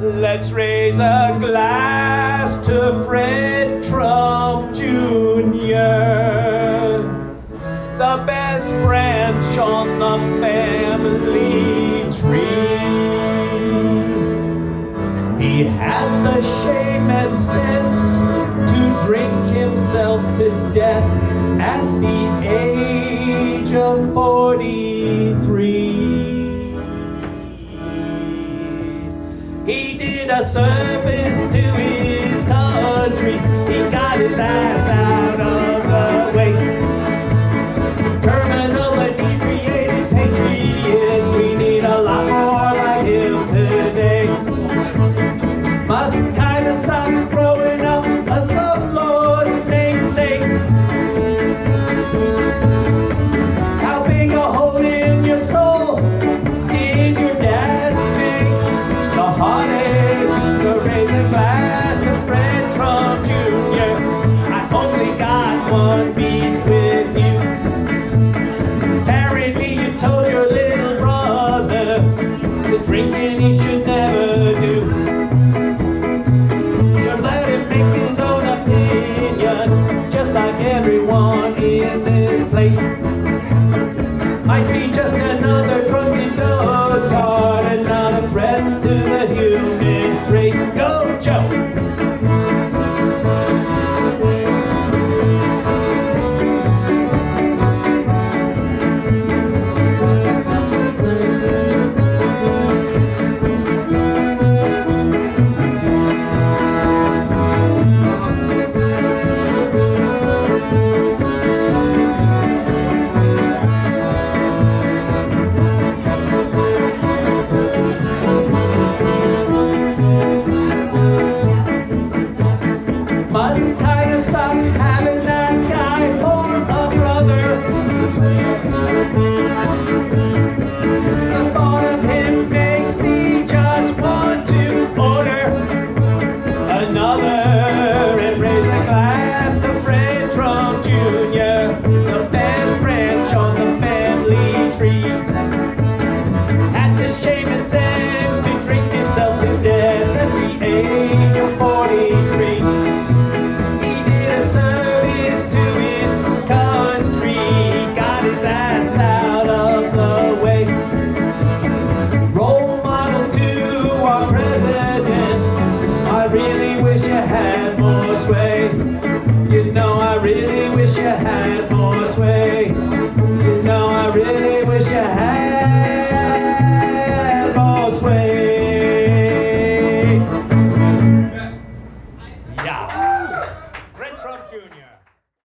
Let's raise a glass to Fred Trump Jr., the best branch on the family tree. He had the shame and sense to drink himself to death at the age of 43. did a service to his country. He got his ass out. Apparently you told your little brother he should never do. Let him make his own opinion, just like everyone in this place. Might be just another drunk. Bible.